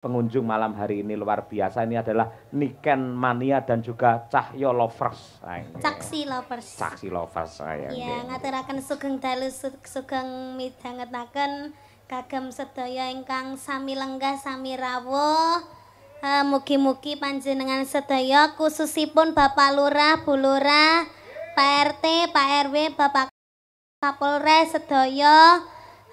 pengunjung malam hari ini luar biasa. Ini adalah Niken Mania dan juga Cahyo Lovers. Caksi Lovers. Caksi Lovers. Saya. Ya, ngaturaken sugeng dalu sugeng midhangetaken kagem sedaya ingkang sami lenggah sami rawuh. Uh, Mugi-mugi panjenengan sedaya khususipun Bapak Lurah, Bu Lurah, Pak RT, Pak RW, Bapak Kapolres sedaya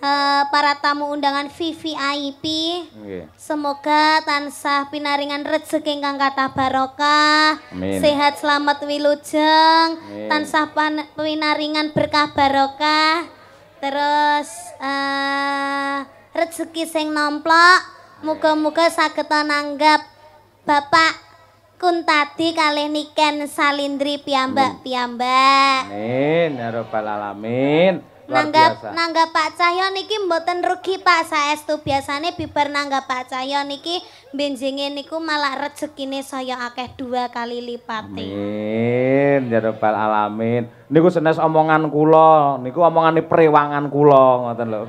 uh, para tamu undangan VVIP. Nggih. Semoga tansah pinaringan rezeki ingkang kathah barokah, Amin. sehat selamat wilujeng, Amin. tansah pan- pinaringan berkah barokah, terus eh rezeki sing nomplok, muga-muga saged nanggap Bapak Kuntadi kalih Niken Salindri piyambak piyambak. Amin ya rabbal alamin. Nanggap biasa. nanggap Pak Cahyo niki mboten rugi Pak saestu biasane bibar nanggap Pak Cahyo niki benjinge niku malah rezekine saya akeh dua kali lipate. Amin ya rabbal alamin. Niku senes omongan kula, niku omongane prewangan kula ngoten lho.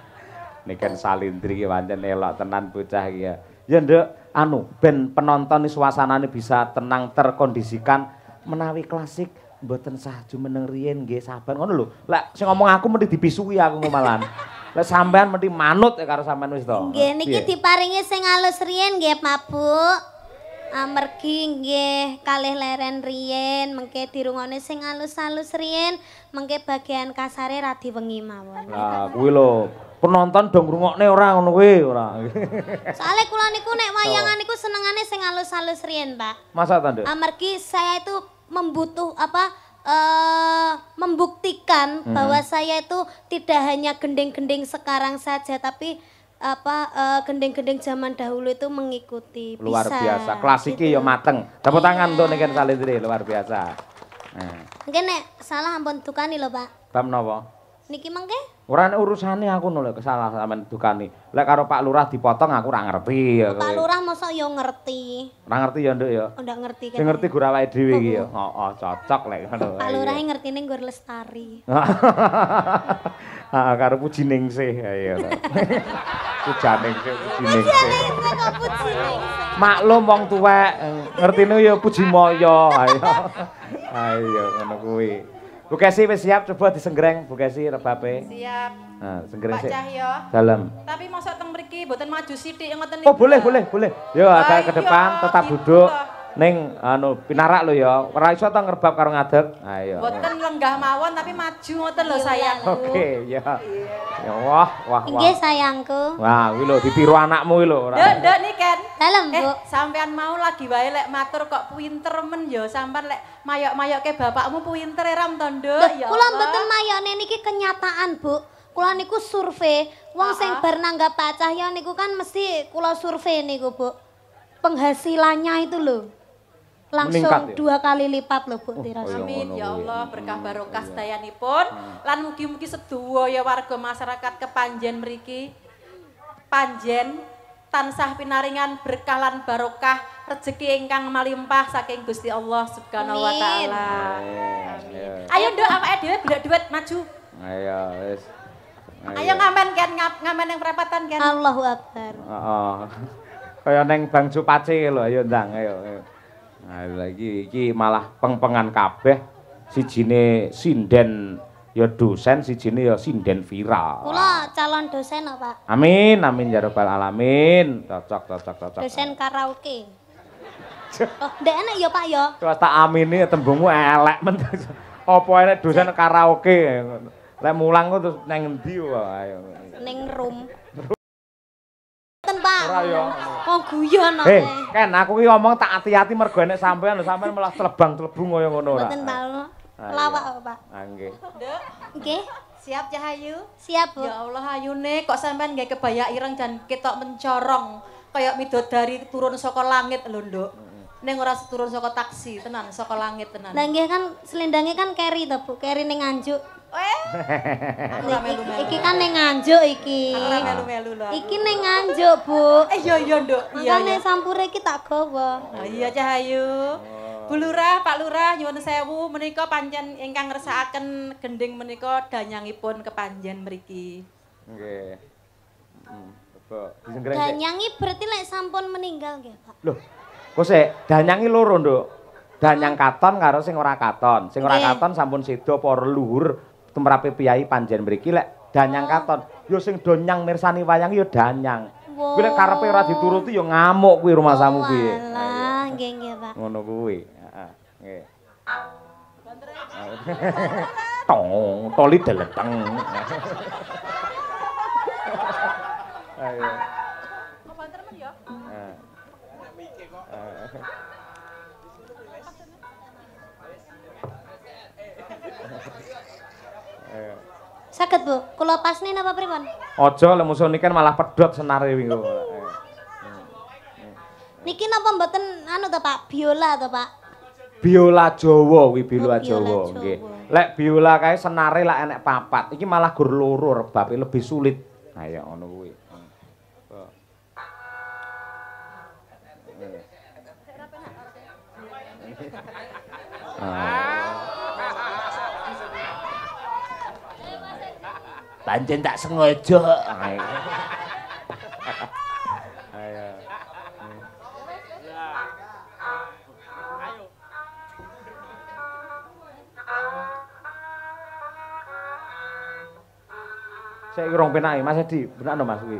Niken salindri iki pancen elok tenan bocah iki ya. Ya nduk, anu ben penonton suasanane bisa tenang terkondisikan menawi klasik mboten sah jumeneng riyen nggih sabar ngono lho. Lek sing ngomong aku mesti dibisui aku ngomalan. Lek sampean mesti manut ya karo sampean wis to. Nggih niki diparingi sing alus riyen nggih Pak Bu. Amergi nggih kalih leren riyen mengke dirungone sing alus-alus riyen mengke bagian kasare ra diwengi mawon. Lah kuwi lho, penonton dong ngrungokne ora ngono kuwi ora. Soale kula niku nek wayangan niku senengane sing alus-alus riyen, Pak. Masa ta, Nduk? Amargi saya itu membutuh apa eh membuktikan Hmm. bahwa saya itu tidak hanya gending-gending sekarang saja tapi apa eh, gending-gending zaman dahulu itu mengikuti luar bisa, biasa. Klasik iki ya mateng. Tepuk tangan untuk Niken Salindri luar biasa. Nah, Mungkin nek salah ampun dukani lho, Pak. bab napa? Niki mengke Ora nek urusane aku nolak kesalah sampean dukani. Lek karo Pak Lurah dipotong aku ora ngerti ya. Pak kowe. Lurah mosok yo ngerti. Ora ngerti ya, Nduk ya. Oh, ndak ngerti Sing ngerti gur awake dhewe iki ya. Oh, cocok lek ngono. Pak Lurah ngertine nggur lestari. Ah, karo puji ningsih ayo. Pujane sih puji ningsih. kok puji ning. Maklum wong tuwek ngertine ya puji moyo ayo. Ayo ngono kuwi. Bu Kesi wis siap coba disenggreng Bu Kesi rebape. Siap. Nah, senggreng sik. Cahyo. Dalam. Tapi mosok teng mriki mboten maju sithik ngoten Oh, boleh, boleh, boleh. Yo agak ke Ayo, depan tetap gitu duduk. loh. Ning anu pinarak lo ya. Ora iso to ngerbab karo ngadeg. Ayo. Mboten lenggah mawon tapi maju ngoten lho sayang. Oke, ya. Ya wah, wah, Inggih wah. sayangku. Wah, kuwi lho ditiru anakmu kuwi lho ora. Nduk, nduk nih Ken. Dalem, Eh, Bu. sampean mau lagi wae lek matur kok pinter men ya sampean lek mayok-mayoke bapakmu pinter ya ram to, Nduk. Ya kula mboten mayone niki kenyataan, Bu. Kula niku survei, wong sing bar nanggap Pak Cahyo niku kan mesti kula survei niku, Bu. Penghasilannya itu loh. Langsung Meningkat ya? dua kali lipat loh, Bu Tiras. oh iya. Amin ya. Allah berkah barokah sedayanipun lan mugi-mugi sedaya warga masyarakat kepanjen mriki panjen tansah pinaringan berkah lan barokah rezeki ingkang malimpah saking Gusti Allah Subhanahu wa Amin. taala. Ayo. Ayo Nduk awake dhewe bila duit maju. Ayo wis. Ayo ngamen kan ngamen yang perapatan kan. Allahu Akbar. Heeh. Kaya neng Bang Supace lho, ayo ndang, ayo. ayo. Ayo lagi iki malah peng-pengan kabeh. Sijine sinden ya dosen, sijine ya sinden viral. Kula calon dosen kok, Pak. Amin, amin ya rabbal alamin. Cocok, cocok, cocok. Dosen karaoke. Oh, ndek enak ya, Pak ya. Coba tak amini tembungmu elek men. Apa enek dosen karaoke. Lek mulang terus neng endi wae. Ning room. Ora ya. Oh, guyon ae. Ken aku ki ngomong tak hati-hati mergo enek sampean lho, sampean malah terbang-telebung kaya ngono ora. Mboten Pak. Ayo. Lawak kok, Pak. Ah, nggih. Nduk, Nggih, siap Cahayu? siap, Bu. Ya Allah ayune kok sampean nggak kebaya ireng dan ketok mencorong kayak midodari turun saka langit lho, Nduk. Ning ora turun saka taksi, tenan saka langit tenan. Lah nggih kan selendangnya kan carry to, Bu. Carry ning nganjuk. Eh, Iki, iki kan ning nganjuk iki. Aku ra melu-melu lho. Iki ning nganjuk, Bu. Eh iya iya, Nduk. Iya Makane sampure iki tak gawa. Oh, iya Cahayu. Bu Lurah, Pak Lurah nyuwun sewu menika pancen ingkang ngersakaken gending menika danyangipun kepanjen mriki. Nggih. Hmm. Danyangi berarti lek sampun meninggal nggih, Pak. Loh, kok sik danyangi loro, Nduk. Danyang katon karo sing ora katon. Sing ora katon sampun sedo para luhur tumrape piyai panjen mriki lek danyang oh. katon. Ya sing donyang mirsani wayang ya danyang. Kuwi lek karepe ora dituruti ya ngamuk kuwi rumah samu piye. Walah, nggih nggih, Pak. Ngono kuwi. Heeh. Nggih. Tong, toli deleteng. Ayo. Saged, Bu. Kula pasne napa pripun? Aja lek musuh niki malah pedhot senare wingi. Niki napa mboten anu to, Pak? Biola to, Pak? Biola Jawa kuwi biola Jawa nggih. Lek biola kae senare lak enek papat. Iki malah gur loro rebabe lebih sulit. Ha ya ngono kuwi. Pancen tak sengaja. Ayo. Saya rong penake Mas Edi, benar Mas kuwi.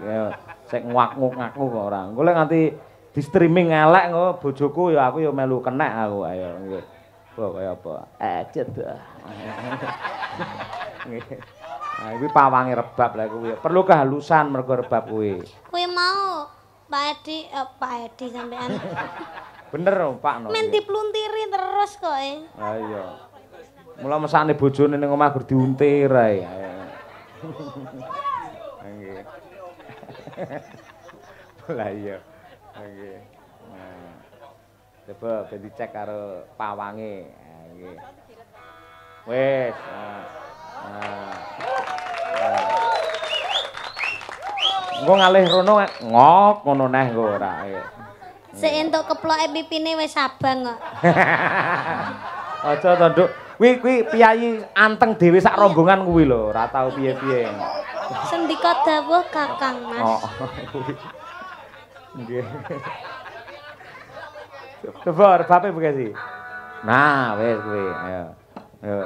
Sek ngwak-nguk-ngaku kok ora. Engko lek nganti di streaming elek engko bojoku ya aku ya melu kenek aku ayo nggih. Apa kaya apa? Ecet. Nggih. Nah, iki pawange rebab lha kuwi. Perlu kehalusan mergo rebab kuwi. Kuwi mau Pak Edi, eh, Pak Edi sampean. Bener, Pak. No, Men dipluntiri terus kok. Eh. Ha iya. Mula mesane bojone ning omah gur diuntir ae. Nggih. Lah iya. Nggih. Coba ben dicek karo pawange. Nggih. Wes. Engko ngalih rono ngok ngono neh engko ora. Sik entuk keploke pipine wis abang kok. Aja to, Nduk. Kuwi kuwi piyayi anteng dhewe sak rombongan kuwi lho, ora tau piye-piye. Sendika dawuh Kakang Mas. Oh. Nggih. Coba bape bekasi. Nah, wis kuwi, ayo. Ayo.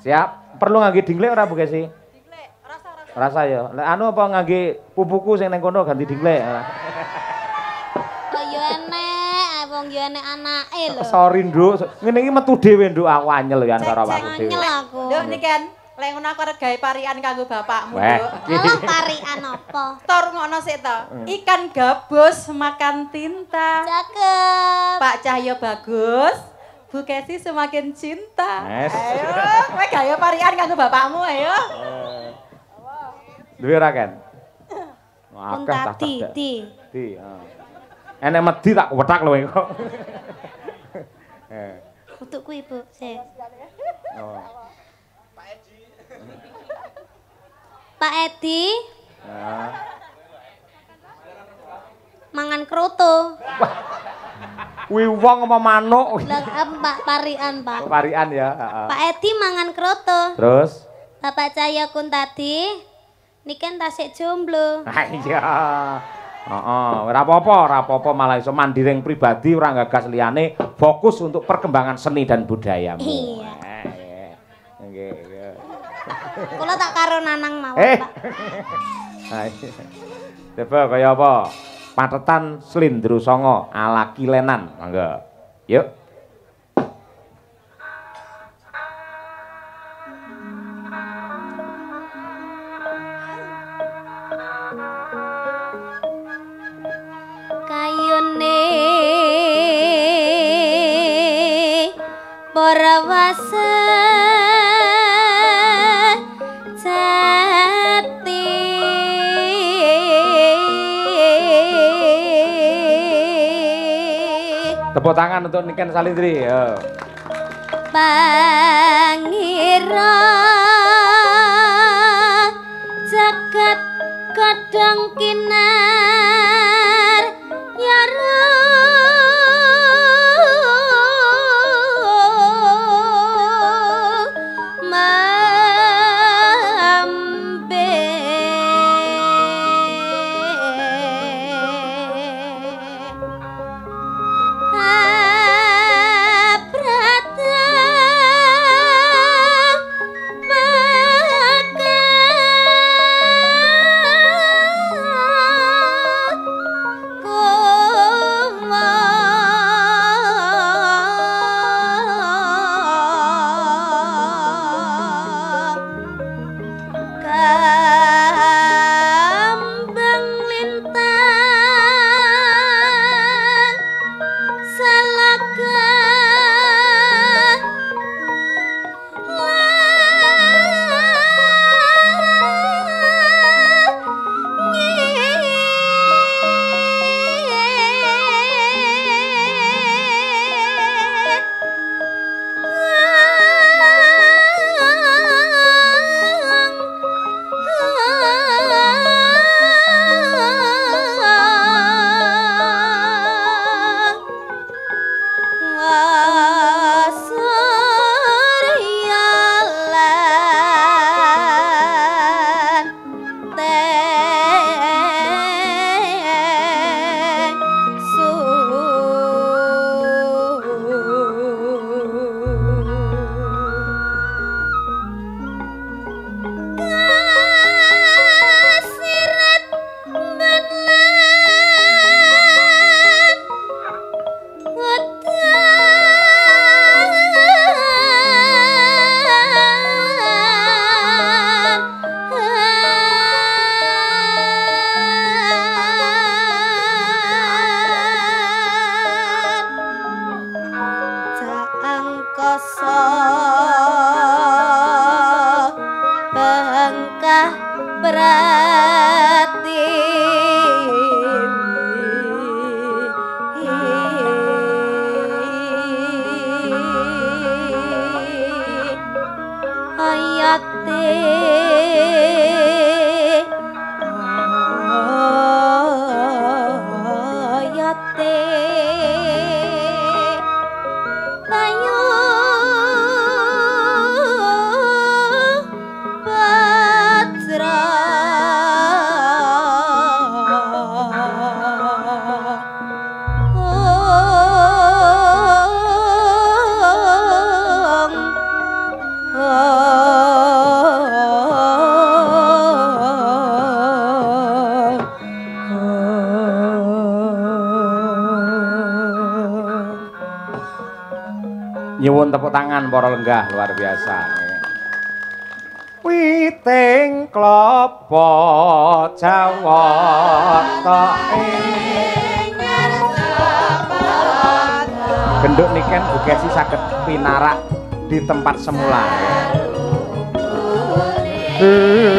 Siap. Perlu ngangge dinglek ora bekasi? Dinglek, rasa rasa. Rasa ya. Lek anu apa ngangge pupuku sing ning kono ganti dinglek. Kok yo enek, wong yo enek anake lho. Sorry, Nduk. Ngene iki metu dhewe, Nduk. Aku anyel ya karo awakku dhewe. Anyel aku. Nduk niki kan Lek ngono aku arep gawe parian kanggo bapakmu, Nduk. Oh, parian apa? Tor ngono sik to. Hmm. Ikan gabus makan tinta. Cakep. Pak Cahyo bagus. Bu Kesi semakin cinta. Yes. Ayo, kowe gawe parian kanggo bapakmu, ayo. Duwe ora kan? Akeh tak di. Di, heeh. Enek medhi tak wetak lho kok. Untuk kuwi, Bu, sik. Oh. Pak Edi. Ya. Mangan kroto. Kuwi wong apa manuk? Lah Pak parian, Pak. Parian ya, heeh. Pak Edi mangan kroto. Terus? Bapak Cahya Kuntadi niken tasik jomblo. Ha iya. Heeh, ora apa-apa, ora apa-apa malah iso mandiring pribadi ora gagas liyane fokus untuk perkembangan seni dan budaya. Iya. Nggih. Kula tak karo Nanang mawon, eh. Pak. Coba kaya apa? Patetan Slindro Songo ala Kilenan. Mangga. Yuk. Kayune para Tepuk tangan untuk Niken Salindri. Yo. Pangira jagat kadang kinar tangan para lenggah luar biasa. Witing klopo jawata Genduk niken bugesi saged pinarak di tempat semula. matur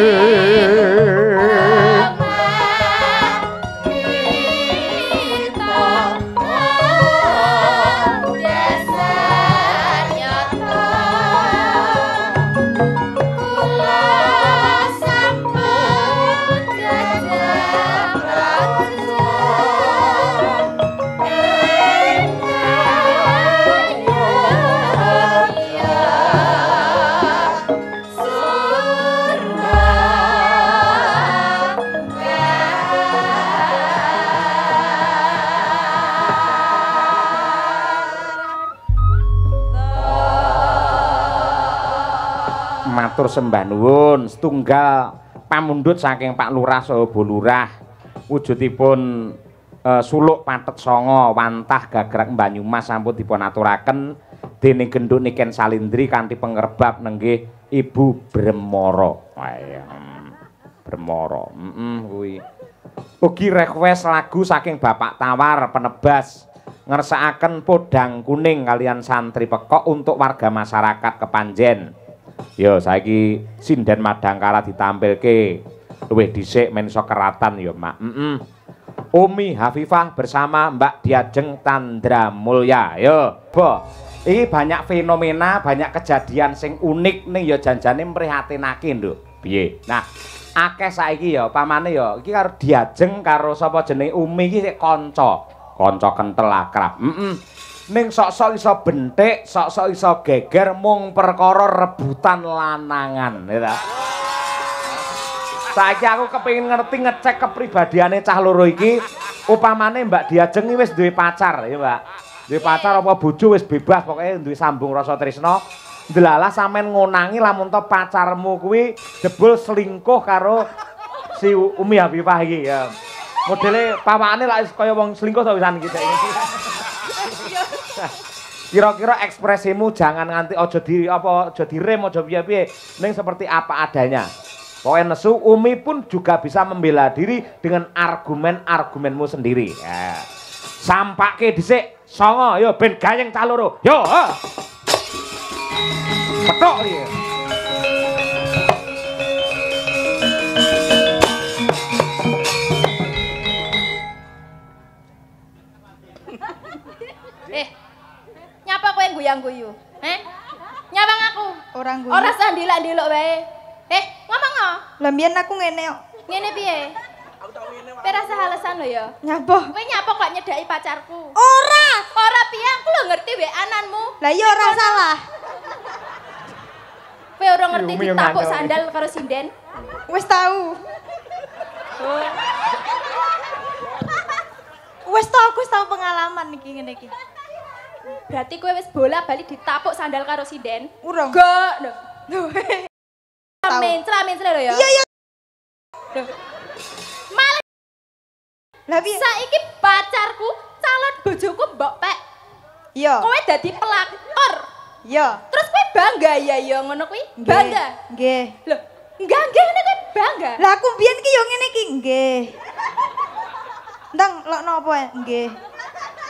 sembah nuwun setunggal pamundhut saking Pak Lurah saha Lurah wujudipun uh, suluk patet songo wantah gagrak Banyumas sampun dipun aturaken dening genduk niken salindri kanthi pengerbab nenggih Ibu Bremoro. Bremoro. Heeh kuwi. Ugi request lagu saking Bapak Tawar penebas ngersakaken podang kuning kalian santri pekok untuk warga masyarakat Kepanjen. Ya saiki sinden Madangkara ditampilke luwih dhisik men keratan ya Mak. Heeh. Umi Hafifah bersama Mbak Diajeng Tandra Mulya. Yo, Bo. Iki banyak fenomena, banyak kejadian sing unik ning ya janjane mprihatinake lho. Piye? Nah, akeh saiki ya pamane ya iki karo Diajeng karo sapa jenenge Umi iki sik kanca. Kanca kentel akrab. Heeh. Ning sok-sok iso bentik, sok-sok iso geger mung perkara rebutan lanangan, ya Saiki aku kepengin ngerti ngecek kepribadiane cah loro iki, upamane Mbak Diajeng wis duwe pacar, ya Mbak. Duwe pacar apa bojo wis bebas pokoke duwe sambung rasa tresno. Delalah sampean ngonangi lamun to pacarmu kuwi jebul selingkuh karo si Umi Habibah iki ya. Modele pawakane lak kaya wong selingkuh to wisan iki. Kira-kira ekspresimu jangan nganti aja di apa aja direm aja piye-piye ning seperti apa adanya. Pokoknya nesu Umi pun juga bisa membela diri dengan argumen-argumenmu sendiri. Ya. Sampake dhisik songo yo ben gayeng cah loro. Yo. Petok iki. Guyang-guyu. Eh? Nyawang aku. Orang guyu. Ora sah ndilak-ndiluk wae. Eh, ngomong. Lah mbiyen aku ngene kok. Ngene piye? Aku tak ngene wae. Perasa alasan lho ya. Nyapa? Kowe nyapa kok nyedaki pacarku? Ora. Ora piye aku lho ngerti wae ananmu. Lah iya ora salah. Kowe ora ngerti ditapuk sandal karo sinden? Wis tahu. Oh. Wis tau aku tau pengalaman iki ngene iki. Berarti kowe wis bola-balik ditapuk sandal karo sinden? Urung. Gak. Amin, amin lho ya. Iya iya. Malah Lah piye? saiki pacarku calon bojoku mbok pek. Iya. Kowe dadi pelakor. Iya. Terus kowe bangga ya ya ngono kuwi? Bangga. Nggih. Loh, enggak enggak ngene kowe bangga. Lah aku biyen ki yo ngene iki, nggih. Ndang, lok napa? Nggih.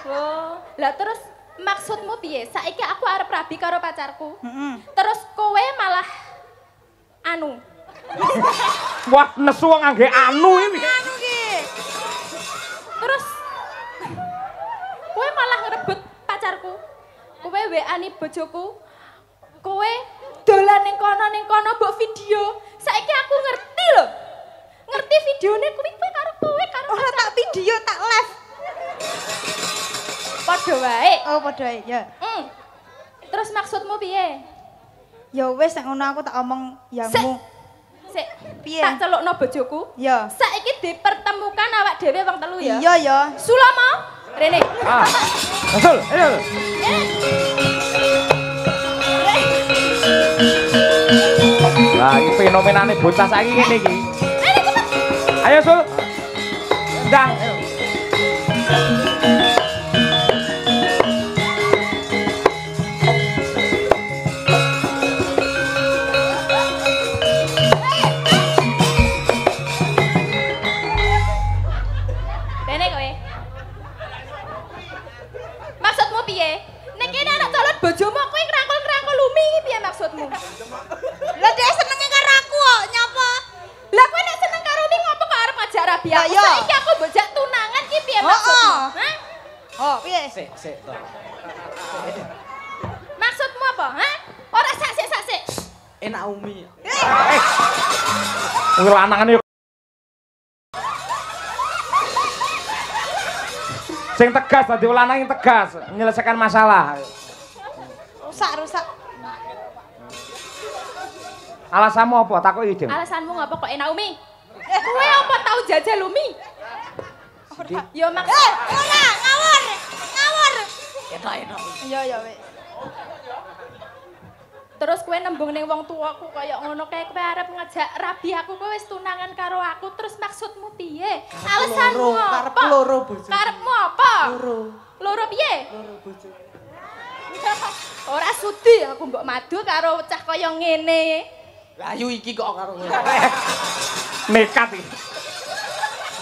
Oh, lah terus maksudmu piye? Saiki aku arep rabi karo pacarku. Heeh. Terus kowe malah anu. Wah, nesu wong ngangge anu iki. Anu ki. Terus kowe malah ngerebut pacarku. Kowe WA-ni bojoku. Kowe dolan ning kono ning kono mbok video. Saiki aku ngerti lho. Ngerti videone kuwi kuwi karo kowe karo Ora tak video tak live. Padha wae. Oh padha ae ya. Hmm. Terus maksudmu piye? Ya wis nek ngono aku tak omong yamu. Sik, Piye? tak celukno bojoku. Ya. Saiki dipertemukan awak dhewe wong telu ya. Iya ya. Sulama, Rene. Ah. Rasul, ayo. Lah, iki fenomenane bocah saiki ngene iki. Ayo, Sul. Ndang. Yo. Sing tegas dadi wong lanang yang tegas, menyelesaikan masalah. Rusak, rusak. Alasanmu apa? Takoki, Dim. Alasanmu ngopo kok enak Umi? Kowe apa tau jajal Umi? Ya maksud Eh, ora, ngawur. Ngawur. Enak enak. Ya wis. Terus kowe nembung ning wong tuaku kaya ngono kae kowe arep ngejak rabi aku kowe wis tunangan karo aku terus maksudmu piye? Alasanmu apa? karepku loro, bojoku. Karepmu apa? Loro. Loro piye? Loro bojo. Ora sudi aku mbok madu karo cah kaya ngene. Lah ayu iki kok karo kowe. Nekat iki.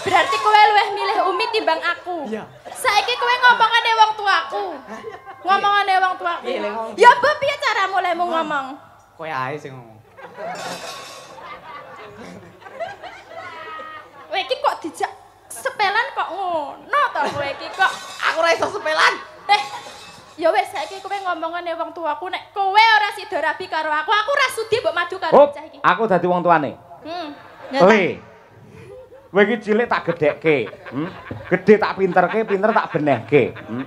Berarti kowe luwih milih Umi timbang aku. Iya. Saiki kowe ngomongane wong tuaku. Ngomongane wong tuaku. Ya mbok piye caramu lemu ngomong? Kowe ae sing ngomong. Kowe iki kok dijak sepelan kok ngono to kowe iki kok. Aku ora iso sepelan. Eh, ya wis saiki kowe ngomongane wong tuaku nek kowe ora sida rabi karo aku, aku ora sudi mbok madu karo bocah iki. aku dadi wong tuane. Hmm. Le. Kowe iki cilik tak gedhekke. Hmm? Gedhe tak pinterke, pinter tak benehke. Hmm?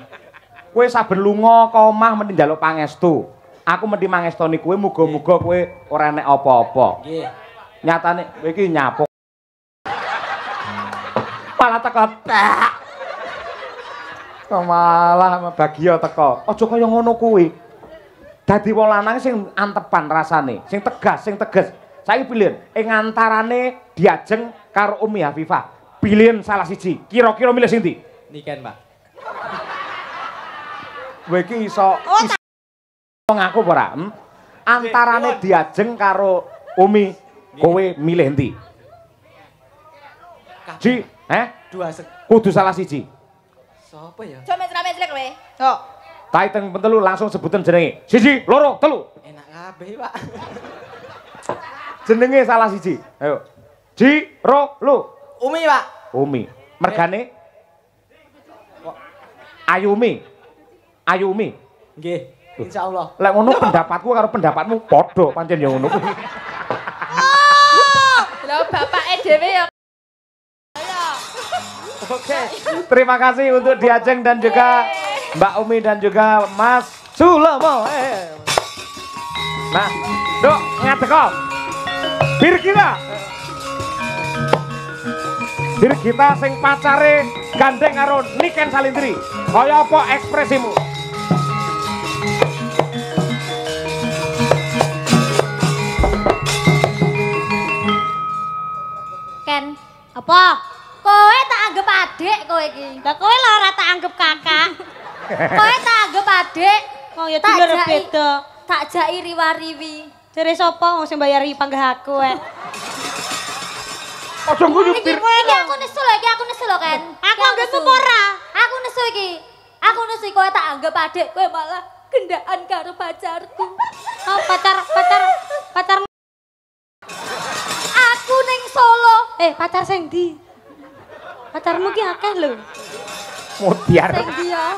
Kowe saben lunga ka omah mesti njaluk pangestu. Aku mesti mangestoni kowe muga-muga kowe ora enek apa-apa. Nggih. Nyatane kowe iki nyapuk. Malah teko tak. Malah bahagia teko. Aja kaya ngono kuwi. Dadi wong lanang sing antepan rasane, sing tegas, sing tegas. Saiki pilihan ing antarane Diajeng karo Umi Hafifah. Pilihan salah siji. Kira-kira milih sing ndi? Niken, Pak. Kowe iki iso iso ngaku apa ora? Hmm? Antarane Diajeng karo Umi, kowe milih ndi? Ji, eh? Dua sek. Kudu salah siji. Sopo ya? Coba mesra-mesra kowe. Oh. Taiteng pentelu langsung sebutan jenenge. Siji, loro, telu. Enak kabeh, Pak. Jenenge salah siji. Ayo. Ji, ro, lu. Umi, Pak. Umi. Mergane? Ayumi. Ayumi. Nggih. Insyaallah. Lek ngono pendapatku karo pendapatmu padha pancen ya ngono kuwi. Lah bapake dhewe ya Oke. Terima kasih untuk Diajeng dan juga Mbak Umi dan juga Mas Sulomo. Eh. Nah, Dok, ngadek kok. Bir kita. Bir kita sing pacare gandeng karo Niken Salindri. Kaya apa ekspresimu? Ken, apa? Kowe tak anggap adik kowe iki. Lah kowe lho ora tak anggap kakak. kowe tak anggap adik. Oh ya Tak beda. Tak jai riwa-riwi. Jare sapa wong sing bayar panggah aku eh. Aja Iki bir. iki aku nesu lho, iki aku nesu lho, Ken. Aku anggapmu nesu. apa ora? Aku nesu iki. Aku nasi kowe tak anggap adik, kowe malah gendaan karo pacarku. Oh, pacar pacar pacar Aku ning Solo. eh pacar sing ndi? Pacarmu ki akeh lho. Mutiar. Sing dia.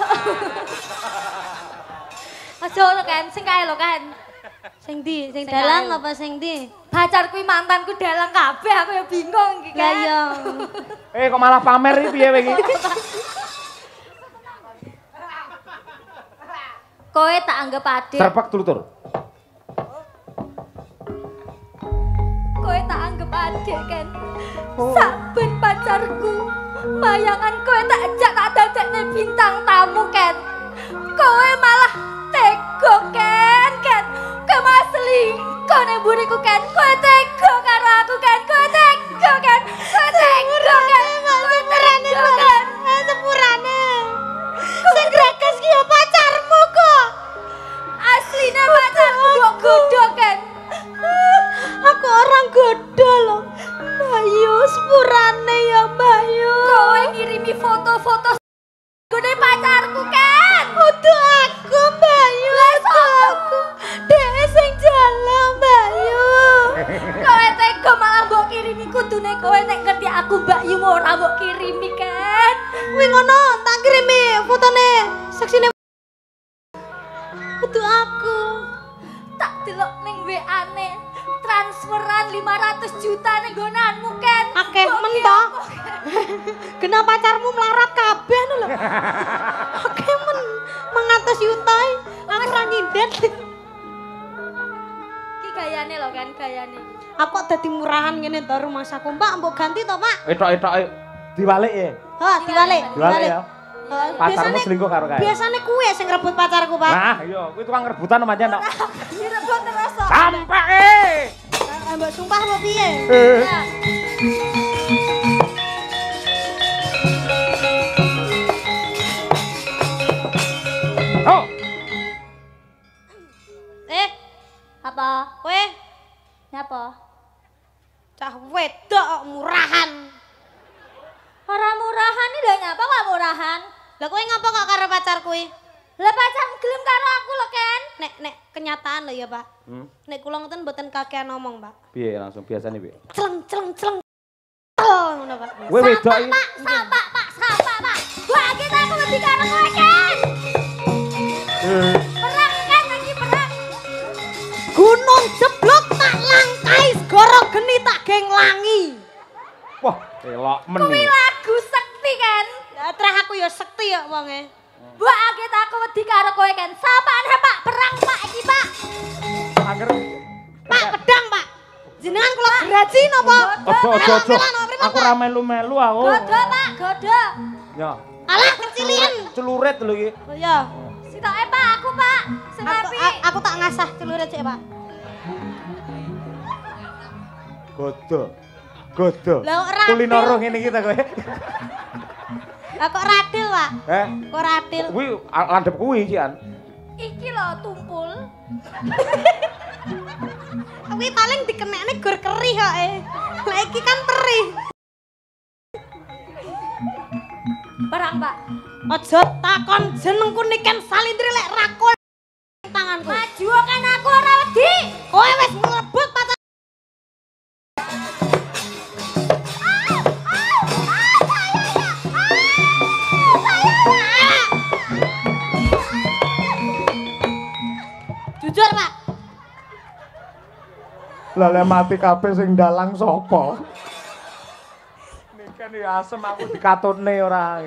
Aja ngono kan, sing kae lho kan. Sing ndi? Sing Sing dalang apa sing ndi? Pacarku iki mantanku dalang kabeh, aku ya bingung iki Lah kan. iya. Eh kok malah pamer iki piye wingi? Kowe tak anggap adik. Serpek tutur. kowe tak anggap adik kan saben pacarku bayangan kowe tak ajak tak dadekne bintang tamu kan kowe malah tego kan kowe malah selingkuh ning buriku kan kowe tego karo aku kan kowe tego kan kowe tego kan kowe tego kan Sepurane. Sing greges ki ya pacarmu kok. asline pacarku mbok godho kan Aku orang godo loh. Bayu sepurane ya Bayu. kowe ngirimi foto-foto gede pacarku kan Udah aku Bayu. Udah aku. Tega malah mbok kirimi kudune kowe nek ngerti aku Mbak Yu mau ora mbok kirimi kan Wih ngono tak kirimi fotone seksine. Udah aku. tak delok ning WA-ne transferan 500 juta ning gonanmu kan Akeh men to. apa, kan? Kena pacarmu melarat kabeh anu lho. Akeh men 500 yuta. Aku ora nyindet. Ki gayane lho kan gayane Apa dadi murahan ngene to rumah saku, Mbak? Mbok ganti to, Pak? Etok-etoke diwalik ya. Oh, diwalik, Diwalik ya. Oh, Pacarmu selingkuh karo kae. Biasane kuwe sing rebut pacarku, Pak. Nah, iya, kuwi tukang rebutan pancen tok. direbut terus kok. Sampai eh. Mbak sumpah apa piye? Oh, Eh, apa kowe nyapa cah wedok kok murahan. ora murahan iki lho nyapa kok murahan Lah kowe ngapa kok karo pacar kuwi? lah pacar gelem karo aku lho kan Nek nek kenyataan lho ya, Pak. Hmm, Nek kula ngoten mboten kakean ngomong, Pak. piye langsung biasane piye? Celeng celeng celeng. Oh, ngono, Pak. Kowe wedok iki. Pak, sapa Pak, sapa Pak. Gua kita aku wedi karo kowe kan. Eh, Perang kan lagi perang. Gunung jeblok tak langkai segoro geni tak geng langi. Wah, elok men Kuwi iki. lagu sekti kan. Lah trah aku ya sekti ya wonge. Gua kita aku wedi karo kowe kan. Sapaan Pak, perang Pak iki Pak. Angger. Pak pedang, Pak. Jenengan kula geraji napa? Ojo ojo ojo. Aku ra melu-melu aku. Godo Pak, godo. Ya. Alah kecilian. Celurit lho iki. Oh ya. Sitoke Pak, aku Pak. Sing Aku, aku tak ngasah celurit sik, Pak. Godo. Godo. Lah, kok? Kulinoro ngene iki ta kowe. Lah kok radil, Pak? Eh, Kok radil? kuwi landhep kuwi cian. Iki lho tumpul. Kuwi paling dikenekne gur kerih kok eh. Lah iki kan perih. Perang Pak. Aja takon jenengku niken salindri lek rakul tanganku. Maju kan aku ora wedi. Kowe wis Lah lek mati kabeh sing dalang sapa? Niken ya asem aku dikatone ora.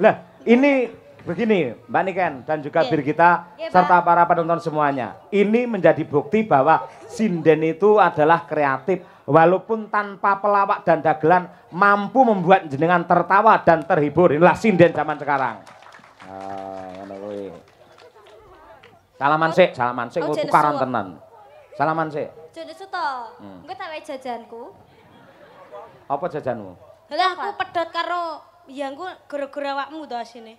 Lah, ini begini Mbak Niken dan juga Iya. Birgita Pak. serta para penonton semuanya. Ini menjadi bukti bahwa sinden itu adalah kreatif walaupun tanpa pelawak dan dagelan mampu membuat jenengan tertawa dan terhibur. Inilah sinden zaman sekarang. Ah, ngono kuwi. Salaman sik, salaman sik Oh, tukaran tenan. Salaman sik. Jane suto. Hmm. Engko tak wae jajanku. Apa jajanmu? Lah aku pedot karo yangku gara-gara awakmu to asine.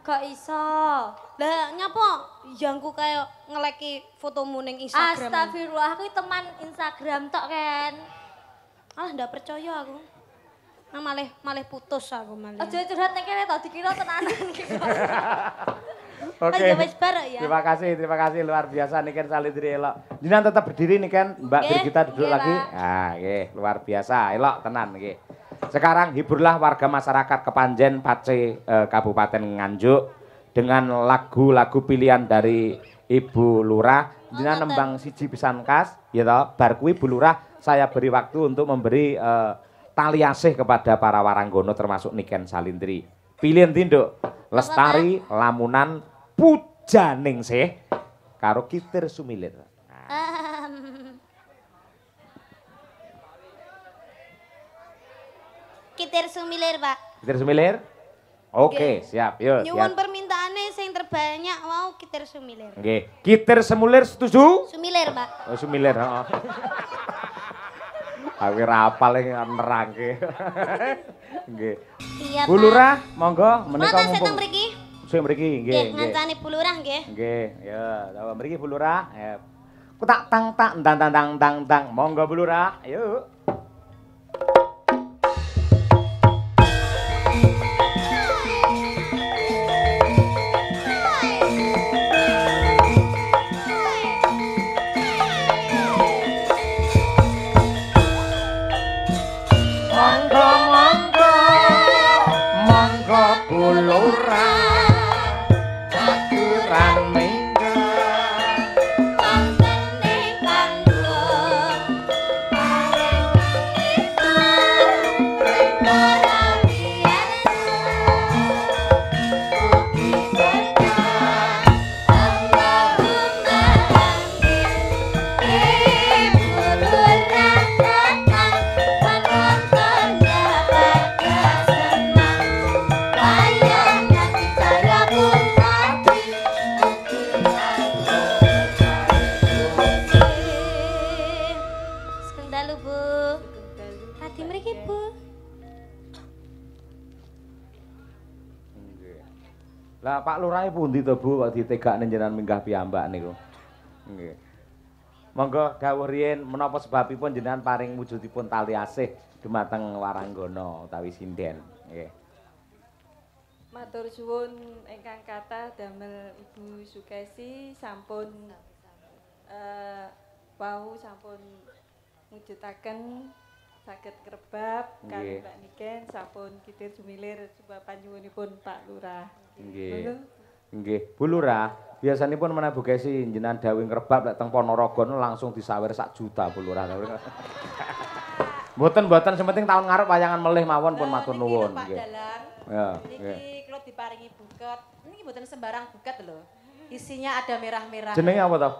Gak iso. Lah nyapa yangku kaya ngeleki fotomu ning Instagram. Astagfirullah, aku teman Instagram tok kan. Alah ndak percaya aku. Nang malih malih putus aku malih. Aja curhat nek kene to dikira tenanan iki. Oke. ya wis barek ya. Terima kasih, terima kasih luar biasa nih kan Salindri elok. Jenengan tetap berdiri nih kan, Mbak Nggih, Birgita duduk nggih, lagi. Pak. Ah, nggih, luar biasa. Elok tenan nggih. Sekarang hiburlah warga masyarakat Kepanjen Pace eh, Kabupaten Nganjuk dengan lagu-lagu pilihan dari Ibu Lurah. Jenengan ngoten. nembang siji pisan kas, ya toh. Bar kuwi Bu Lurah saya beri waktu untuk memberi eh, tali asih kepada para waranggono termasuk Niken Salindri. Pilihan tinduk Lestari Lamunan Pujaning sih karo Kitir Sumilir. Ehm. Kitir sumilir, Pak. Kitir Sumilir? Oke, Nggih. siap. Yuk. Nyuwun permintaane sing terbanyak wow kitir sumilir. Nggih. Kitir Semulir setuju? Sumilir, Pak. Oh, Sumilir, heeh. Aku ora apal yang nerangke. Nggih. Iya, Bu Lurah, monggo menika Mata mumpung. mriki. Sing mriki, nggih, Nggih, ngancani Bu Lurah nggih. Nggih, ya, tawa mriki Bu Lurah. Ya. Ku tak tang tak ndang tang tang tang. Monggo Bu Lurah, yuk. Ditegakne jenengan minggah piyambak niku. Nggih. Monggo dawuh riyin menapa sebabipun jenengan paring wujudipun tali asih dumateng Waranggana utawi sinden. Nggih. Matur suwun ingkang kathah damel Ibu Sukesi sampun eh wau sampun mujudaken saged krebab kali Mbak Niken sampun kitir sumilir sebab panjuwunipun Pak Lurah. Nggih. Nggih. Bu Lurah, biasanipun menawi Bugesi jenengan dawuh ngrebab lek teng Ponorogo langsung disawer sak juta Bu Lurah. Mboten mboten sementing tahun ngarep wayangan melih mawon pun matur nuwun. Nggih. Ya, nggih. Niki kula diparingi buket. Niki mboten sembarang buket lho. Isinya ada merah-merah. Jenenge apa to?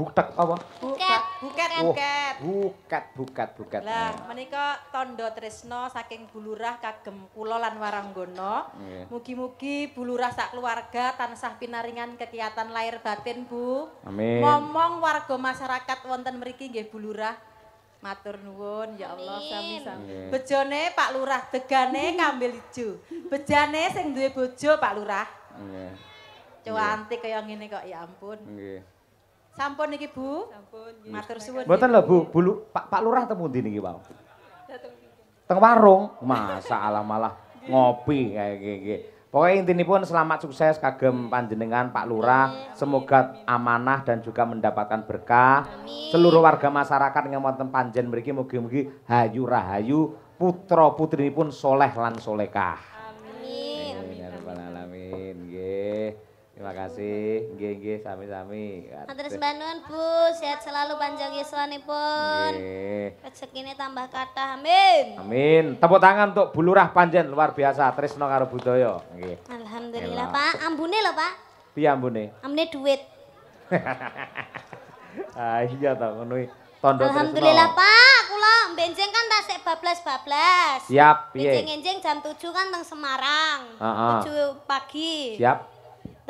Butek apa? Buket, buket, Oh, buket. buket, buket, buket. Lah, menika tondo tresno saking Bulurah kagem kula lan Waranggana. Nggih. Mugi-mugi Bulurah sak keluarga tansah pinaringan kegiatan lahir batin, Bu. Amin. Ngomong warga masyarakat wonten mriki nggih Bulurah. Matur nuwun ya Allah sami-sami. Nggih. Bejone Pak Lurah, degane kambil ijo. Bejane sing duwe bojo Pak Lurah. Nggih. Cuantik kaya ngene kok ya ampun. Nggih. Sampun niki Bu. Sampun. Matur suwun. Mboten lho Bu, bulu Pak Pak Lurah temu ndi niki, Pak? Teng warung. Masalah malah ngopi kayak gini. Pokoknya intinipun selamat sukses kagem panjenengan Pak Lurah. Semoga amanah dan juga mendapatkan berkah. Seluruh warga masyarakat yang wonten panjen mriki mugi-mugi hayu rahayu putra putrinipun soleh lan solekah. Amin. Amin ya rabbal alamin. Nggih. Terima kasih. Nggih sami-sami. Sembah nuwun, Bu. Sehat selalu panjang yuswanipun. Rezekine tambah kathah. Amin. Amin. Tepuk tangan untuk Bu Lurah Panjen luar biasa tresno karo budaya. Nggih. Alhamdulillah. Pak. Ambune lho, Pak. Piye ambune? Ambune duit. ah iya ta ngono iki. Tondo Alhamdulillah, Pak. Kula benjing kan tasik bablas-bablas. Siap, piye? Benjing-enjing jam 7 kan teng Semarang. Heeh. 7 pagi. Siap.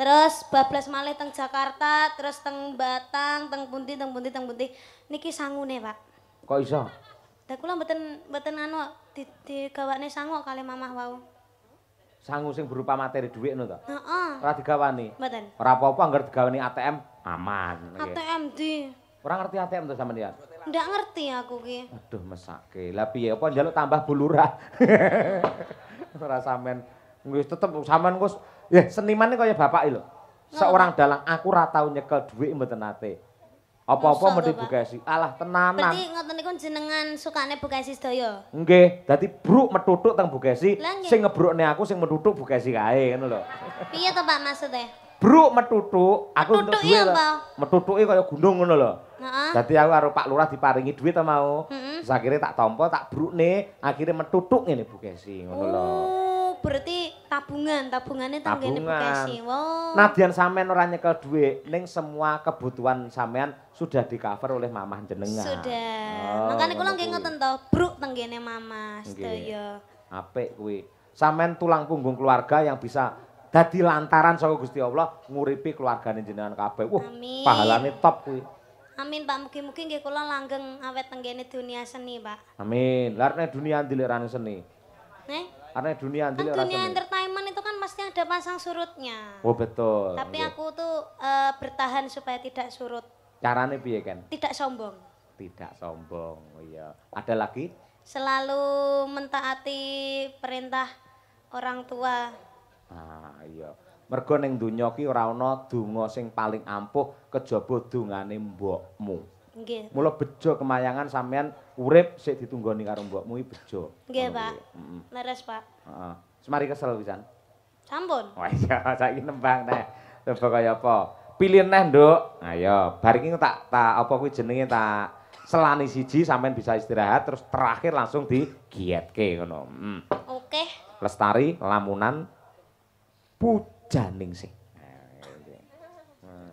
Terus bablas malih teng Jakarta, terus teng Batang, teng pundi, teng pundi, teng pundi. Niki sangune, Pak. Kok iso? Lah kula mboten mboten anu di digawane sangu kali mamah wau. Sangu sing berupa materi dhuwit ngono to. Heeh. Ora digawani. Mboten. Ora apa-apa anggar digawani ATM aman. ATM di. Ora ngerti ATM to sampeyan? Ndak ngerti aku ki. Aduh mesake. Lah piye apa njaluk tambah bulurah. Ora sampean wis tetep sampean wis ya seniman kaya bapak lho. Seorang dalang aku ora tau nyekel dhuwit mboten nate. Apa-apa mesti bugasi. Alah tenanan. Berarti ngoten niku jenengan sukane Bugasi sedaya. Nggih, dadi bruk metutuk teng bugasi, nggih. sing ngebrukne aku sing metutuk bugasi kae ngono lho. Piye to Pak maksudnya? Bruk metutuk, aku lho. apa? Metutuki kaya gunung ngono lho. Heeh. Dadi aku karo Pak Lurah diparingi dhuwit ta mau. Terus akhirnya tak tampa, tak brukne, akhirnya metutuk ngene bugasi ngono lho. Berarti tabungan, tabungannya tenggene Tabungan. Bugasi. Wow. Nadyan sampean ora nyekel dhuwit, ning semua kebutuhan sampean sudah di cover oleh mamah jenengan. Sudah. Oh, Makanya kula nggih kuwi. ngoten to, bruk tenggene Mama sedaya. Apik kuwi. Sampean tulang punggung keluarga yang bisa dadi lantaran saka Gusti Allah nguripi keluargane jenengan kabeh. Wah, pahalane top kuwi. Amin Pak, mugi-mugi nggih kula langgeng awet tenggene dunia seni, Pak. Amin. Lah nek dunia rane seni? Nih, Arek dunia kan dunia seni? entertainment itu kan pasti ada pasang surutnya. Oh betul. Tapi Nggih. aku tuh eh, bertahan supaya tidak surut, carane piye kan? tidak sombong. Tidak sombong. Oh iya. Ada lagi? Selalu mentaati perintah orang tua. Ah iya. Mergo ning donya ki ora ana donga sing paling ampuh kejaba dongane mbokmu. Nggih. Mula bejo kemayangan sampean urip sik ditunggoni karo mbokmu iki bejo. Nggih, Pak. Heeh. Leres, Pak. Heeh. Semari kesel pisan. Sampun. Wah iya, saiki nembang neh. Coba kaya apa? Pilih neh, Nduk. Ayo, bar iki tak tak apa kuwi jenenge tak selani siji sampean bisa istirahat terus terakhir langsung digietke ngono. Hmm. Oke. Lestari lamunan pujaning sih.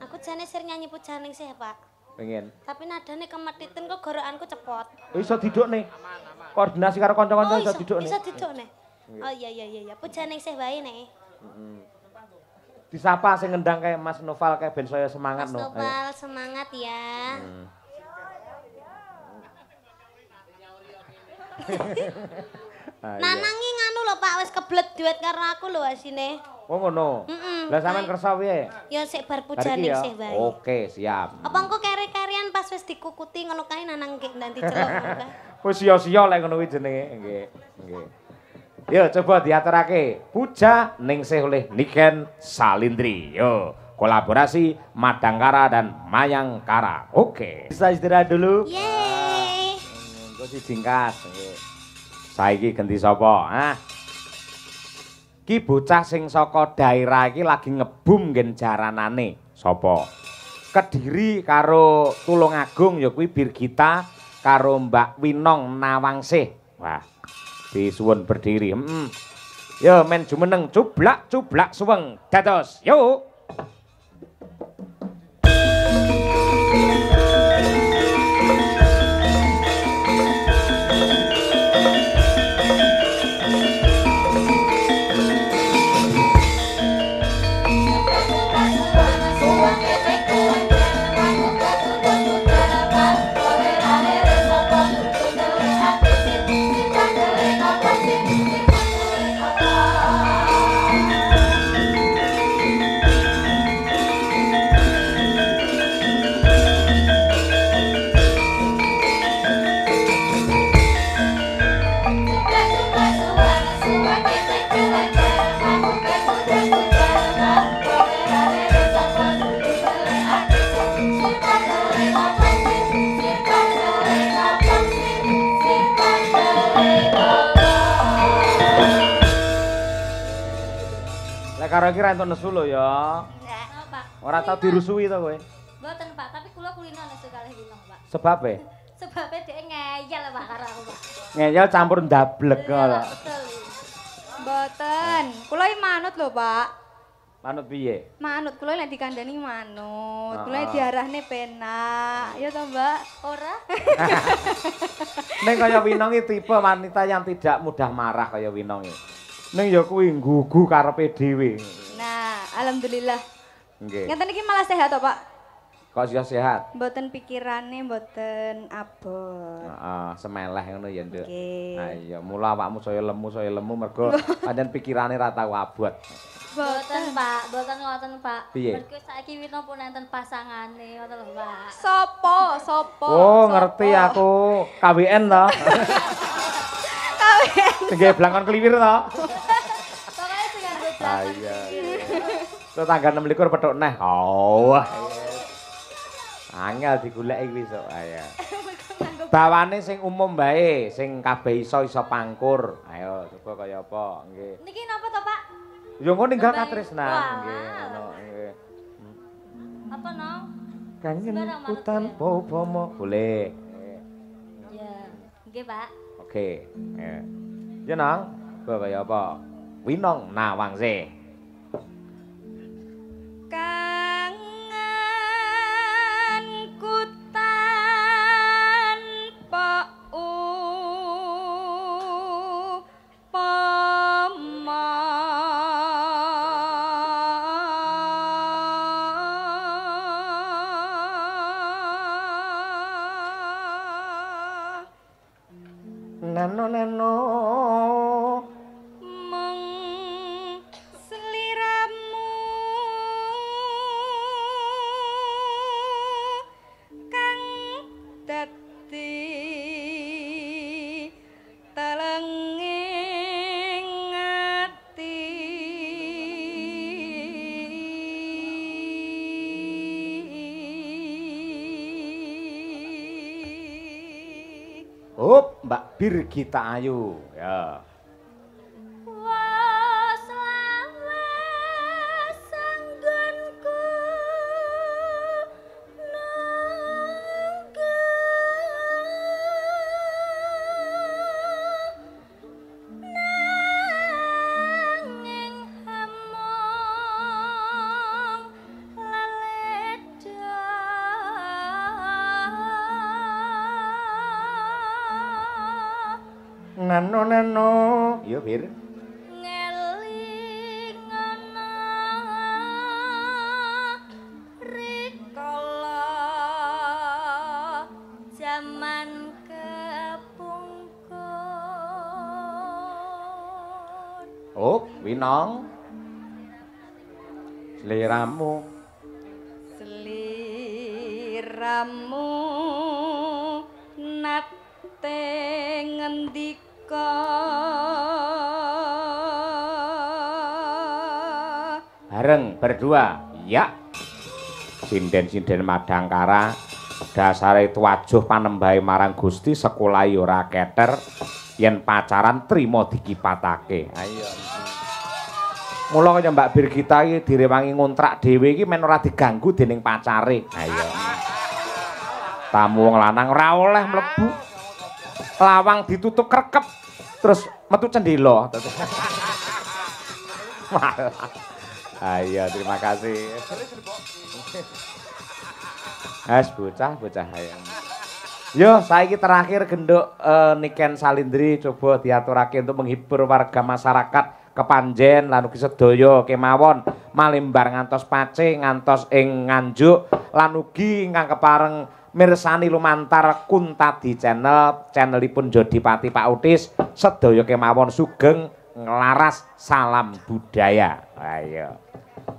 Aku jane sir nyanyi pujaning sih, Pak. Pengen. Tapi nadane kemetitin kok gorokanku cepot. Oh, iso didukne. Koordinasi karo kanca-kanca iso didukne. Iso didukne. Oh iya iya iya iya. Pujaning sih wae nek. Disapa sing ngendang kayak Mas Noval kayak ben saya semangat Mas no. Ayo. Nopal semangat ya. Hmm. Ayo. Nanangi nganu lho Pak wis kebelet duet karo aku lho asine. Oh ngono. Mm-mm. Lah sampean kersa piye? Ya sik bar pujaning ya? sih wae. Oke, siap. Apa engko pas wis dikukuti ngono kae nanang ki nanti celok ngono kae. Wis sia-sia lek ngono kuwi jenenge. Nggih, nggih. Yo coba diaturake. Puja Ningsih oleh Niken Salindri. Yo, kolaborasi Madangkara dan Mayangkara. Oke. Bisa istirahat dulu. Yeay. Engko singkat. Nggih. Saiki ganti sapa? Ah. Ki bocah sing saka daerah iki lagi ngebum nggen jaranane. Sapa? Kediri karo Tulungagung ya kuwi Birgita karo Mbak Winong Nawangsih. Wah. Disuwun berdiri. Heeh. Yo men jumeneng cublak cublak suweng. Dados. Yo. Iki ra entuk nesu lho ya. Pak. Ora tau dirusui to kowe. Mboten Pak, tapi kula kulino nesu kalih winong Pak. Sebab e Sebabnya dia ngeyel Pak karo aku Pak. ngeyel campur ndablek Iya, lho. Betul. Mboten. Kula iki manut lho, Pak. Manut piye? Manut kula nek dikandani manut. Kula Ah. diarahne penak. Ya to, Mbak? Ora? Ning kaya Winong iki tipe wanita yang tidak mudah marah kaya Winong iki. Ning ya kuwi nggugu karepe dhewe. Nah, alhamdulillah. Nggih. Ngeten iki malah sehat to, Pak? Kok sih sehat? Mboten pikirane mboten abot. Heeh, semeleh ngono ya, Nduk. Nggih. Ha iya, mula awakmu saya lemu, saya lemu mergo pancen pikirane ra tau abot. Boten Pak, boten ngoten Pak. Piye? Mergo saiki wina pun enten pasangane ngoten lho Pak. Sopo? Sopo? Oh, Sopo? ngerti aku KWN to. Nggih blangkon kliwir to. Pokoknya sing nganggo Ah iya. Itu tanggal 26 petuk neh. Oh. Angel digoleki kuwi sok. Ah ya. Bawane sing umum bae, sing kabeh iso iso pangkur. Ayo coba kaya apa? Nggih. Niki napa to, Pak? Ya engko ninggal katresnan. Wah. Nggih, ngono nggih. Apa no? Kangen ku tanpa upama. Boleh. Nggih. Ya. khê ờ. dân nắng vừa vậy ở vợ quý nông nà vàng rẻ. Dirgita Ayu. Ya. Nano nano. Iya, Bir. Up, Winong. Berdua. Ya. Sinden-sinden Madangkara. Dasare tuwajuh panembahe marang Gusti sekolahi ora keter yen pacaran trima dikipatake. Ayo. Mula kaya Mbak Birgita iki direwangi ngontrak dhewe iki men ora diganggu dening pacare. Ayo. Tamu wong lanang ora oleh mlebu. Lawang ditutup krekep terus metu cendela. Ayo, terima kasih. Has bocah, bocah ayam. Yo, saiki terakhir genduk eh, Niken Salindri coba diaturake untuk menghibur warga masyarakat Kepanjen lan ugi sedaya kemawon malimbar ngantos Pace ngantos ing Nganjuk lan ugi ingkang kepareng mirsani lumantar Kuntadi channel channelipun Jodipati Pak Utis sedaya kemawon sugeng nglaras salam budaya. Ayo.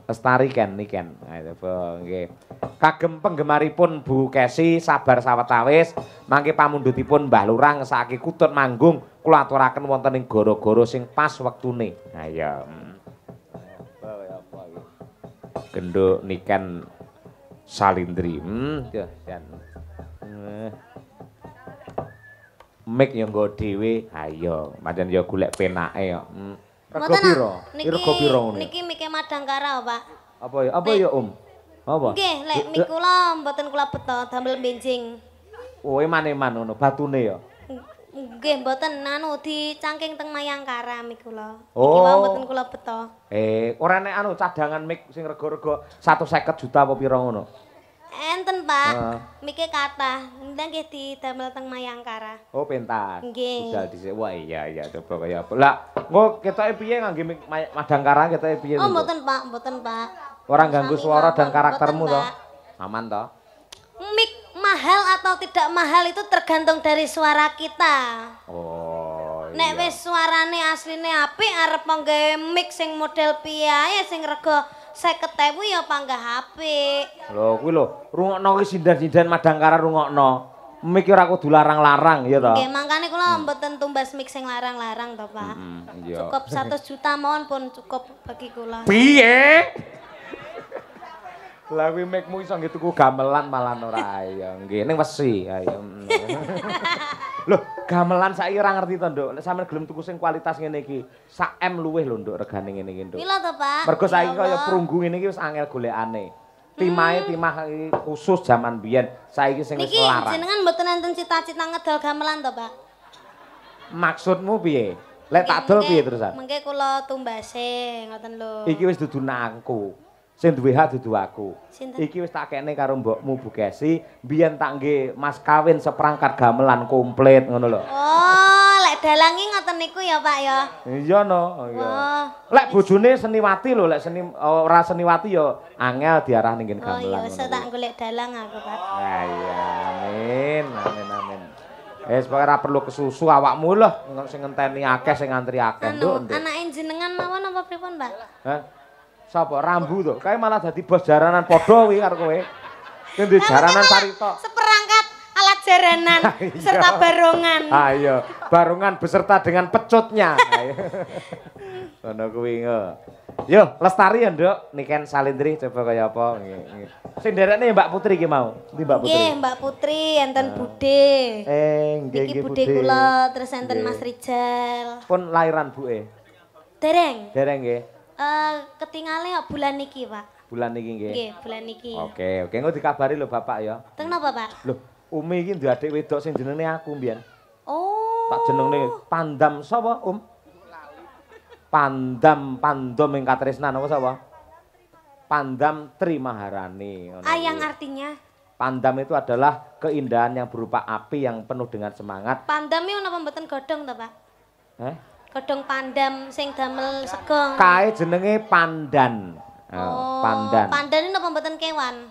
Lestari Ken niken. Nggih. Kagem penggemaripun Bu Kesi sabar sawetawis mangke pamundhutipun Mbah Lurah ngesake kutut manggung kula aturaken wonten ing goro-goro sing pas wektune. Ayo. Apa ya apa iki? Genduk niken Salindri. Hmm, ya. Eh. Mik yo nggo dhewe. Ayo, pancen yo golek penake yo. Hmm. Rego piro? Rego piro ngono? niki mike Madangkara, Pak. Apa ya? Apa ya, Om? Apa? Nggih, lek mik kula mboten kula beto damel benjing. Oh, eman-eman ngono, batune ya. Nggih, mboten anu dicangking teng Mayangkara mik kula. Iki Oh. wae mboten kula beto. Eh, ora nek anu cadangan mic sing rega-rega 150 juta apa pira ngono. Enten, Pak. Heeh. Mike kathah. Ndang nggih didamel teng Mayangkara. Oh, pentas. Nggih. Budal dhisik. Wah, iya iya coba kaya apa. Lah, engko ketoke piye ngangge Madangkara ketoke piye? Oh, mboten, Pak. Mboten, Pak. Ora ganggu suara dan karaktermu. Pak. Aman toh? Mik mahal atau tidak mahal itu tergantung dari suara kita. Oh. Nek iya. wis suarane asline apik arep nggawe mik sing model piye sing rega 50.000 ya panggah apik. Lho, kuwi lho, rungokno ki sindan-sindan Madangkara rungokno. Mik ora kudu larang-larang ya to. Nggih, mangkane kula mboten tumbas mik sing larang-larang to, Pak. Hmm, iya. Cukup 100 juta mawon pun cukup bagi kula. Piye? Lah kuwi mikmu iso nggih tuku gamelan malah ora ayo. Nggih ning wesi ayo. Loh, gamelan saiki ora ngerti to, Nduk. Nek sampean gelem tuku sing kualitas ngene iki, sak M luwih lho, Nduk, regane ngene iki, Nduk. Pila to, Pak? Mergo Ya saiki kaya. Hmm. perunggu ngene iki wis angel golekane. Timahe timah iki khusus zaman biyen, saiki sing wis Niki larang. jenengan mboten enten cita-cita ngedol gamelan to, Pak? Maksudmu piye? Lek tak dol piye terusan? Mengke kula tumbase, ngoten lho. Iki wis dudu nangku. Sing duwe hak dudu aku. Sinten? Iki wis tak kene karo mbokmu Bu Kesi, biyen tak nggih mas kawin seperangkat gamelan komplit ngono lho. Oh, lek dalangi ngoten niku ya, Pak ya. Iya no, iya. Wah. Lek bojone seniwati lho, lek seni ora seniwati ya angel diarah ning nggen Oh iya, gamelan. wis tak golek dalang aku, Pak. Ya iya, amin, amin, amin. Wis pokoke ora perlu kesusu awakmu lho, sing ngenteni akeh sing ngantri akeh, Anu, anake jenengan mawon apa pripun, Pak? Hah? Sapa Rambu to? Kae malah dadi bos jaranan padha kuwi karo kowe. Ndek jaranan Sarito. Seperangkat alat jaranan serta barongan. Ayo, iya. barongan beserta dengan pecutnya. Ngono kuwi ngo. Yo, lestari ya, Nduk. Niken Salindri coba kaya apa nggih. Sing derekne Mbak Putri ki mau. Ndi Mbak Putri? Nggih, Mbak Putri enten Bude. Eh, nggih Iki nggih Bude kula, terus enten. Mas Rijal. Pun lairan buke. Dereng. Dereng nggih. Eh ketingale kok bulan niki, Pak. Bulan iki nggih. Nggih, bulan niki. Oke, oke engko dikabari lho Bapak ya. Teng napa, Pak? Loh, Umi iki duwe adik wedok sing jenenge aku mbiyen. Oh. Tak jenenge Pandam sapa, Um? Pandam, Pandom ing katresnan apa sapa? Pandam Tri Maharani. Ah, yang artinya Pandam itu adalah keindahan yang berupa api yang penuh dengan semangat. pandam iki napa mboten godhong to, Pak? Eh? Godhong pandam sing damel sego. Kae jenenge Pandan. Oh, Pandan. Pandan ini napa mboten kewan?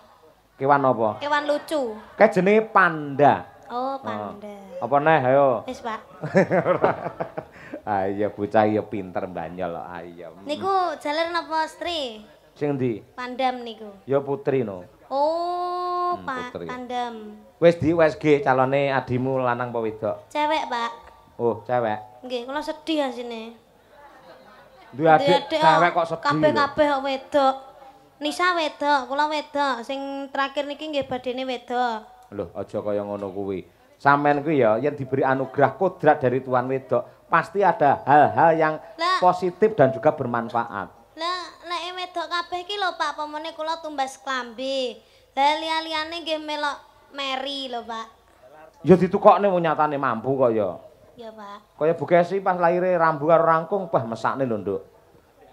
Kewan apa? Kewan lucu. Kae jenenge panda. Oh, panda. Apa neh ayo? Wis, Pak. Ayo bocah ya pinter mbanyol ayo. Niku jaler napa Stri? Sing ndi? Pandam niku. Ya putri no. Oh, Hmm, Pak. Pandam. Wis di wis ge calone adimu lanang apa wedok? Cewek, Pak. Oh, cewek. Nggih, kula sedih asine. Duwe adik cewek kok sedih. Kabeh-kabeh kok wedok. Nisa wedok, kula wedok. Sing terakhir niki nggih badene wedok. Loh, aja kaya ngono kuwi. Sampeyan kuwi ya yen diberi anugerah kodrat dari tuan wedok, pasti ada hal-hal yang Lah. positif dan juga bermanfaat. Lah, nek wedok kabeh iki lho Pak, pamane kula tumbas klambi. Lah liya-liyane nggih melok meri lho Pak. Ya ditukokne wong nyatane mampu kok ya. Ya Pak. Kaya Bukesi pas lahire rambu karo rangkung, bah mesakne lho, Nduk.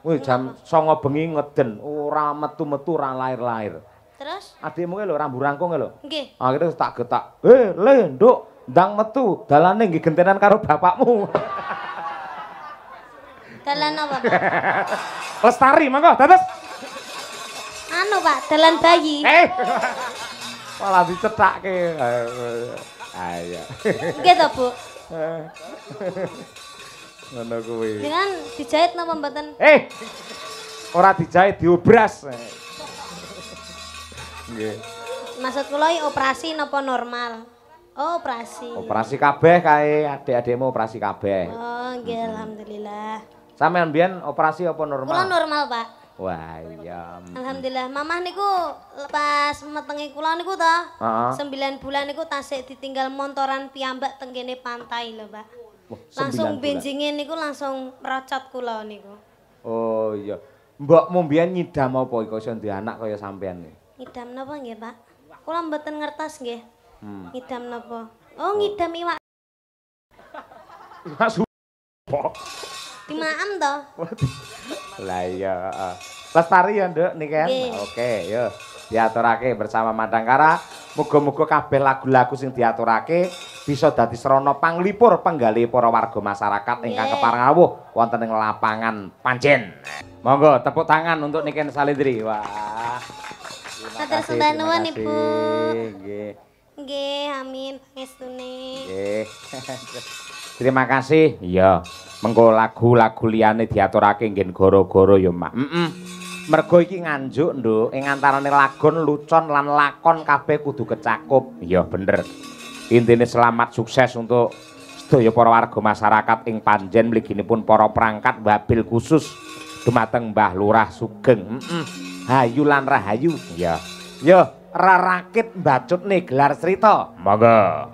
Wih, jam 09.00 bengi ngeden, ora metu-metu ora lahir-lahir. Terus? Adikmu ki lho rambu rangkung lho. Nggih. Akhirnya tak getak. Eh, le, Nduk, ndang metu, dalane nggih gentenan karo bapakmu. Dalan apa, Pak? Lestari monggo, dados. anu, Pak, dalan bayi. Eh. Malah dicethake. Ayo. Nggih to, Bu. Ngono kuwi. Dengan dijahit napa mboten? Eh. Ora dijahit diobras. Nggih. Maksud kula operasi napa normal? Oh, operasi. Operasi kabeh kae, adik-adikmu operasi kabeh. Oh, nggih alhamdulillah. Sampeyan biyen operasi apa Kula normal? normal, Pak. Wah, iya. Alhamdulillah. Mamah niku pas metengi kula niku to. Heeh. 9 bulan niku tasik ditinggal montoran piyambak teng kene pantai lho, Pak. Wah, Langsung sembilan benjinge niku langsung merocot kula niku. Oh iya. Mbokmu mbiyen nyidam apa iku iso duwe anak kaya sampean iki? Ngidam napa nggih, Pak? Kula mboten ngertos nggih. Hmm. Ngidam napa? Oh, ngidam iwak Mas dimaem to. Lah iya. Lestari ya, Nduk, niki kan. Oke, yo. Diaturake bersama Madangkara. Muga-muga kabeh lagu-lagu sing diaturake bisa dadi srana panglipur penggali para warga masyarakat ingkang kepareng rawuh wonten ing lapangan Panjen. Monggo tepuk tangan untuk Niken Salindri. Wah. Matur sembah nuwun. Ibu. Nggih. Nggih, amin pangestune. Nggih. Terima kasih. Iya. Mengko lagu-lagu liyane diaturake nggih gara-gara ya, Mak. Heeh. Mergo iki nganjuk, Nduk, ing antarané lagon lucon lan lakon kabeh kudu kecakup. Iya, bener. Intine selamat sukses untuk sedaya para warga masyarakat ing panjen mliginipun para perangkat wabil khusus dumateng Mbah Lurah Sugeng. Heeh. Hayu lan rahayu. Iya. Yo, rarakit mbacut nih gelar cerita. Monggo.